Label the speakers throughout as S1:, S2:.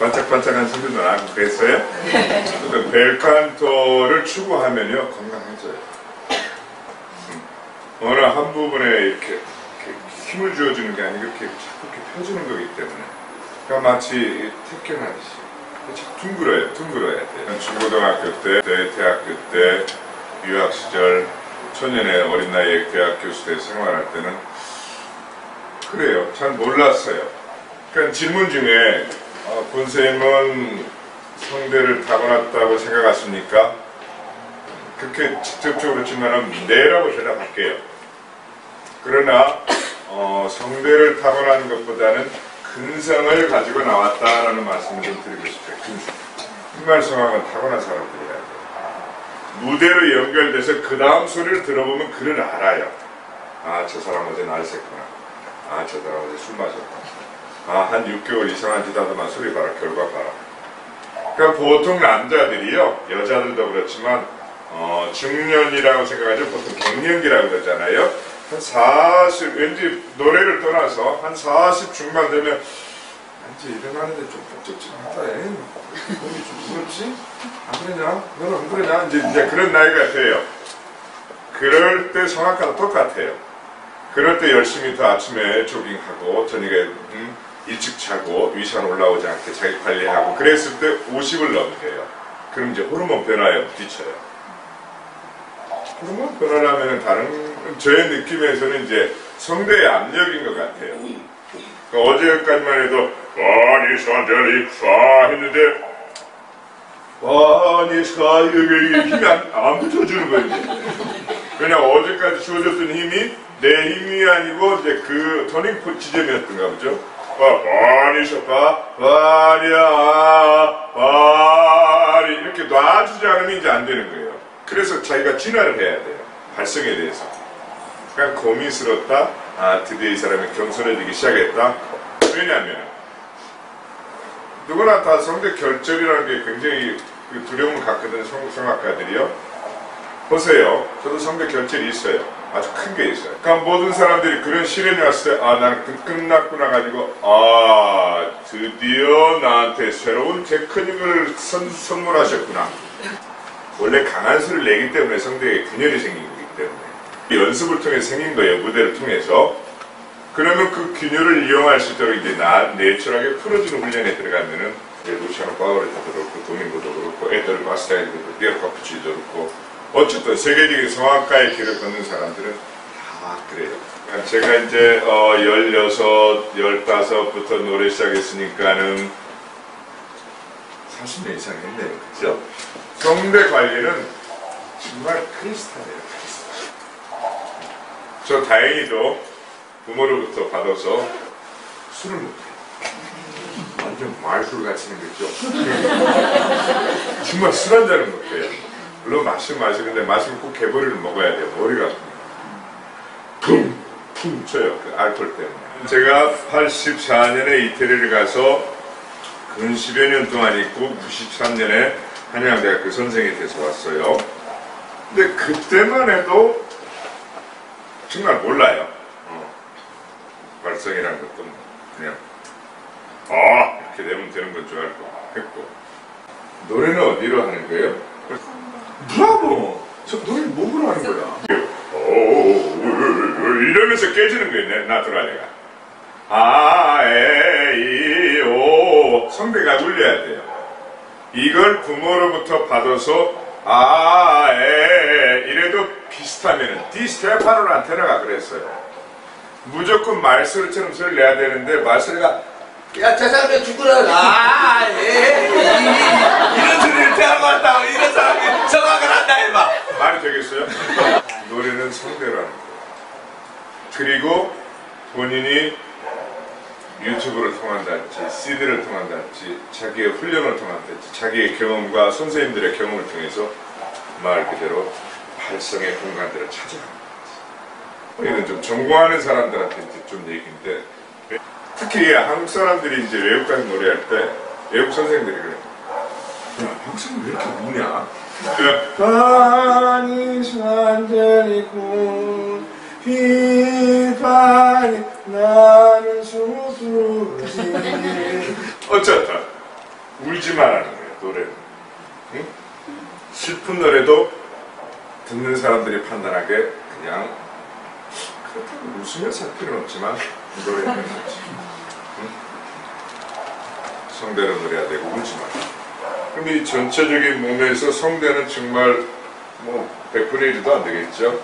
S1: 반짝반짝한 소리도 나고 그랬어요. 그 벨칸토를 추구하면요 건강해져요. 음. 어느 한 부분에 이렇게, 이렇게 힘을 주어주는 게 아니고 이렇게 자꾸 이렇게 펴주는 거기 때문에 그러니까 마치 태권하듯이 자꾸 둥글어요, 둥글어야 돼요. 중고등학교 때, 때, 대학교 때, 유학 시절, 초년의 어린 나이에 대학 교수대 생활할 때는 그래요. 잘 몰랐어요. 그러니까 질문 중에 어, 본선생님은 성대를 타고났다고 생각하십니까? 그렇게 직접적으로 지만은 네라고 대답할게요. 그러나 어, 성대를 타고난 것보다는 근성을 가지고 나왔다라는 말씀을 좀 드리고 싶어요. 근성. 흑말성학은 타고난 사람들이야. 무대로 연결돼서 그 다음 소리를 들어보면 그를 알아요. 아, 저 사람 어제 날 샜구나. 아, 저 사람 어제 술 마셨구나. 아, 한 6개월 이상 한 지다더만 소리 봐라, 결과 봐라. 그러니까 보통 남자들이요, 여자들도 그렇지만, 어, 중년이라고 생각하죠. 보통 갱년기라고 그러잖아요. 한 40, 왠지 노래를 떠나서 한 40 중반 되면, 왠지 일어나는데 좀 복잡하다, 에 몸이 좀 무섭지? 안 그러냐? 너는 안 그러냐? 이제, 이제 그런 나이가 돼요. 그럴 때 성악과도 똑같아요. 그럴 때 열심히 더 아침에 조깅하고, 저녁에, 음, 일찍 자고 위산 올라오지 않게 자기 관리하고 그랬을 때 50을 넘겨요. 그럼 이제 호르몬 변화에 부딪혀요. 호르몬 변화라면 다른 저의 느낌에서는 이제 성대의 압력인 것 같아요. 그러니까 어제까지만 해도 와니 산들이 사 했는데 와니 사 여기 힘이 안, 안 붙여주는 거예요. 그냥 어제까지 주어졌던 힘이 내 힘이 아니고 이제 그 터닝포 지점이었던가 보죠. 바니 셔파 바니야 바니 이렇게 놔주지 않으면 이제 안 되는 거예요. 그래서 자기가 진화를 해야 돼요. 발성에 대해서. 그냥 고민스럽다. 아 드디어 이 사람이 겸손해지기 시작했다. 왜냐하면 누구나 다 성대 결절이라는 게 굉장히 그 두려움을 갖거든 성, 성악가들이요. 보세요. 저도 성대 결절이 있어요. 아주 큰 게 있어요. 그러니까 모든 사람들이 그런 시련이 왔을 때, 아, 나는 그 끝났구나 가지고, 아, 드디어 나한테 새로운 테크닉을 선, 선물하셨구나. 원래 강한 소리를 내기 때문에 성대에 균열이 생긴 거기 때문에. 연습을 통해 생긴 거예요. 무대를 통해서. 그러면 그 균열을 이용할 수 있도록 이제 나, natural하게 풀어주는 훈련에 들어가면은, 루치아노 파바로티도 그렇고, 도밍고도 그렇고, 에토레 바스티아니니도 그렇고, 피에로 카푸칠리도 그렇고, 어쨌든 세계적인 성악가의 길을 걷는 사람들은 다 그래요. 제가 이제 어 16, 15부터 노래 시작했으니까는 30년 이상 했네요. 그죠? 성대 관리는 정말 크리스탈이에요. 크리스탈. 저 다행히도 부모로부터 받아서 술을 못해요. 완전 말술 같이 생겼죠. 정말 술 한 잔은 못해요. 물론 마시면 마시는데 마시면 꼭 개보리를 먹어야 돼요. 머리가 퉁퉁 쳐요. 그 알코올 때문에. 제가 84년에 이태리를 가서 근 10여 년 동안 있고 93년에 한양대학교 선생이 돼서 왔어요. 근데 그때만 해도 정말 몰라요. 어. 발성이란 것도 그냥 아 이렇게 내면 되는 건 줄 알고 했고 노래는 어디로 하는 거예요? 브라보! 저 노래 뭐로 하는 거야? 오, 이러면서 깨지는 거예요, 나트라레가. 아, 에, 이, 오. 성대가 울려야 돼요. 이걸 부모로부터 받아서 아, 에, 이래도 비슷하면은 디스테파노란 테너가 그랬어요. 무조건 말소리처럼 소리를 내야 되는데 말소리가
S2: 야, 저 사람이 죽으라. 아, 예. 이런 소리를 대하고 왔다고 이런 사람이 성악을 한다 해봐.
S1: 말이 되겠어요? 노래는 성대라는 거예요. 그리고 본인이 유튜브를 통한다든지 CD를 통한다든지 자기의 훈련을 통한다든지 자기의 경험과 선생님들의 경험을 통해서 말 그대로 발성의 공간들을 찾아가는 거지. 이건 좀 전공하는 사람들한테 좀 얘기인데 특히 한국 사람들이 이제 외국 가서 노래할 때 외국 선생님들이 그래. 야, 한국 사람 왜 이렇게 우냐? 파니 산데리고 비파니 나는 수부지 어쨌든 울지 말라는 거예요, 노래는. 응? 슬픈 노래도 듣는 사람들이 판단하게 그냥 그렇다고 웃으며 살 필요는 없지만 노래는 하지. 응? 성대는 노래야 되고 울지 마라. 그럼 이 전체적인 몸에서 성대는 정말 뭐 100분의 1도 안 되겠죠?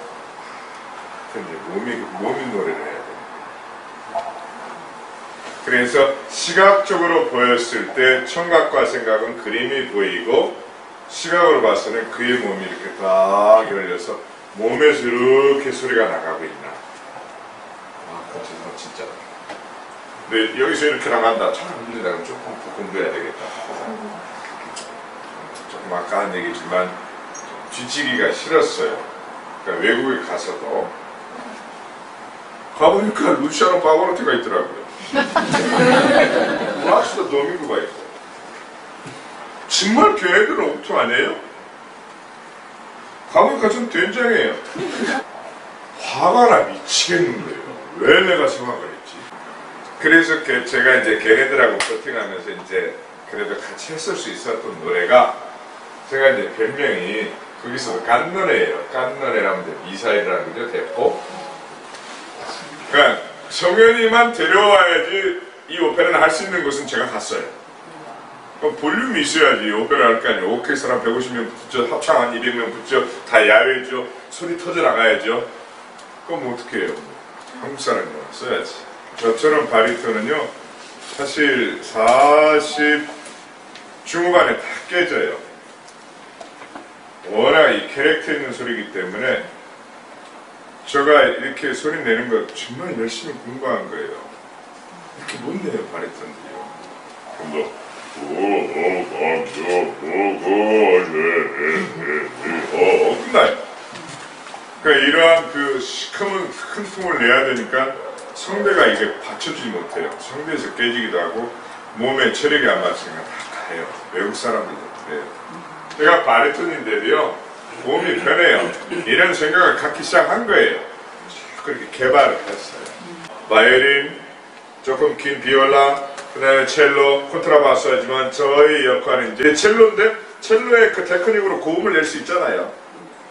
S1: 근데 몸이, 몸이 노래를 해야 돼요. 그래서 시각적으로 보였을 때 청각과 생각은 그림이 보이고 시각으로 봐서는 그의 몸이 이렇게 딱 열려서 몸에서 이렇게 소리가 나가고 있나. 아, 그거 진짜. 근데 여기서 이렇게 나간다. 잘안 들린다. 그럼 조금 더 공부해야 되겠다. 조금 아까 한 얘기지만 뒤지기가 싫었어요. 그러니까 외국에 가서도 가보니까 루시아노 파고로티가 있더라고요. 라시도 도밍고가 있고. 정말 교회들은 옥토 아니에요? 가보니까 좀 된장이에요. 화가 나 미치겠는 거예요. 왜 내가 생각을 했지? 그래서 게- 제가 이제 걔네들하고 버팅하면서 이제 그래도 같이 했을 수 있었던 노래가 제가 이제 별명이 거기서도 깐노래예요. 깐노래라면 미사일이라는 거죠. 대포. 그러니까 성현이만 데려와야지 이 오페라는 할 수 있는 곳은 제가 갔어요. 그럼 볼륨이 있어야지 오페라 할 거 아니에요. 오케스트라 한 150명 붙죠. 합창 한 200명 붙죠. 다 야외죠. 소리 터져 나가야죠. 그럼 어떻게 해요? 한국 사람이 써야지. 저처럼 바리톤은요. 사실 40 중후반에 다 깨져요. 워낙 이 캐릭터 있는 소리이기 때문에 제가 이렇게 소리 내는 거 정말 열심히 공부한 거예요. 이렇게 못 내요, 바리톤들이요. 좀더 어, 끝나요. 그러니까 이러한 그 시커먼 큰 tum을 내야 되니까 성대가 이게 받쳐주지 못해요. 성대에서 깨지기도 하고 몸에 체력이 안 맞으니까 다 가요. 외국 사람들도 그래요. 제가 바리톤인데도요 몸이 편해요. 이런 생각을 갖기 시작한 거예요. 그렇게 개발을 했어요. 바이올린, 조금 긴 비올라, 그 다음에 첼로, 콘트라바스 하지만 저의 역할은 이제 첼로인데 첼로의 그 테크닉으로 고음을 낼 수 있잖아요.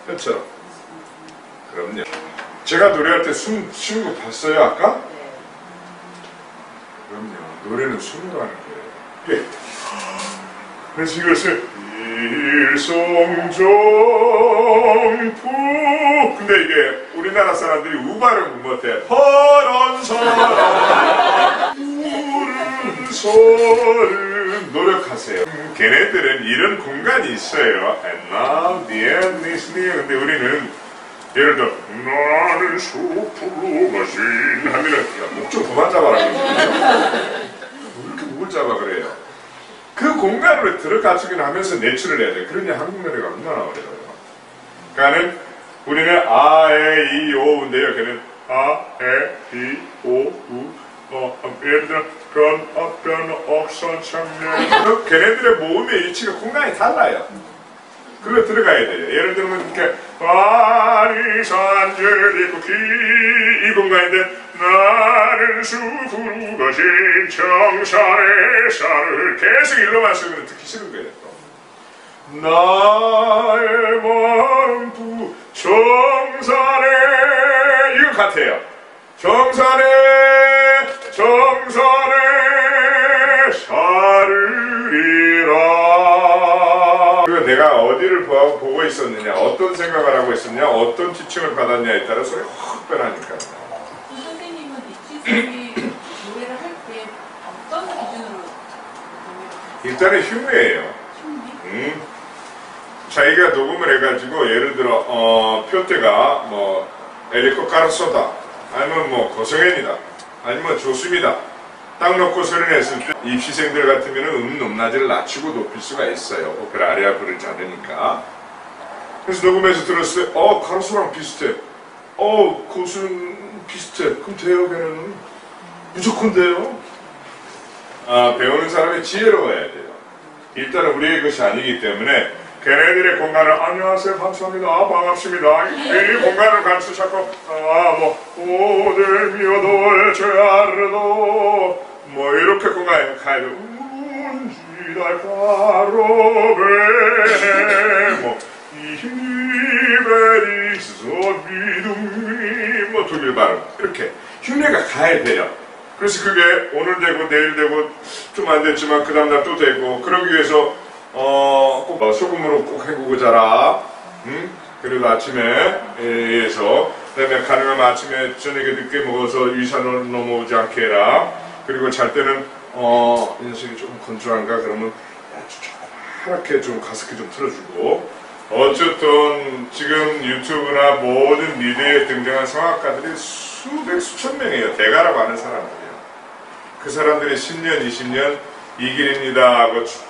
S1: 그렇죠? 그럼요. 제가 노래할 때 숨 쉬는 거 봤어요 아까? 그럼요. 노래는 숨으로 하는 거예요. 예. 그래서 이것을 일성정부 근데 이게 우리나라 사람들이 우발을 못해 퍼런 사람 푸른 소를 노력하세요 음, 걔네들은 이런 공간이 있어요 And now the end is near 근데 우리는 예를 들어 나는 숲으로 마신 하면은 목좀 그만 잡아라 왜 이렇게 목을 잡아 그래요 그 공간으로 들어가주긴 하면서 내출을 해야 돼. 그러니 한국 노래가 얼마나 어려워요. 그러니까는 우리는 아, 에, 이, 오인데요. 걔는 아, 에, 이, 오, 우, 어, 어, 예를 들어 변, 어, 변, 억선, 청년 걔네들의 모음의 위치가 공간이 달라요. 그거 들어가야 돼요. 예를 들면 이렇게 산젤이 쿠키 이 공간인데 나는 숲으로 가신 청산의 쌀을 계속 일로만 쓰면 듣기 싫은 거예요. 또. 나의 마음 부 정산에 이거 같아요. 정산에 있었느냐, 어떤 생각을 하고 있었냐, 어떤 지침을 받았냐에 따라 소리 확 변하니까.
S3: 그 선생님은 이치성이 노래를 할 때 어떤 기준으로
S1: 일단은 흉내예요.
S3: 흉내?
S1: 음. 자기가 녹음을 해가지고 예를 들어 어, 표태가 뭐 에리코 카르소다 아니면 뭐 고성현이다 아니면 조수미다 딱 놓고 소리 냈을 때 입시생들 같으면 음 높낮이를 낮추고 높일 수가 있어요 오페라 아리아 부르지 않으니까 그래서 녹음해서 들었을 때어 카르소랑 비슷해 어 고수는 비슷해 그럼 돼요 걔는 무조건 돼요 아, 배우는 사람이 지혜로워야 돼요 일단은 우리의 것이 아니기 때문에 걔네들의 공간을 안녕하세요 감사합니다 아, 반갑습니다 이 공간을 가면서 자꾸 아뭐 오들 미오돌 제아르도 뭐 이렇게 공간에 가야 돼 운지 이달 가로베 뭐 믿음이 뭐 독일 발음 이렇게 흉내가 가야 돼요. 그래서 그게 오늘 되고 내일 되고 좀 안 됐지만 그 다음날 또 되고 그러기 위해서 어꼭 소금으로 꼭 헹구고 자라. 응? 그리고 아침에 에서 그다음에 가능하면 아침에 저녁에 늦게 먹어서 위산을 넘어오지 않게 해라. 그리고 잘 때는 어, 이 녀석이 조금 건조한가 그러면 조그맣게 좀 가습기 좀 틀어주고 어쨌든 지금 유튜브나 모든 미디어에 등장한 성악가들이 수백 수천 명이에요. 대가라고 하는 사람들이요. 그 사람들이 10년 20년 이 길입니다 하고 쭉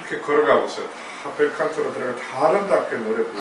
S1: 이렇게 걸어가고 있어요. 다 벨칸토로 들어가 다 아름답게 노래 부르고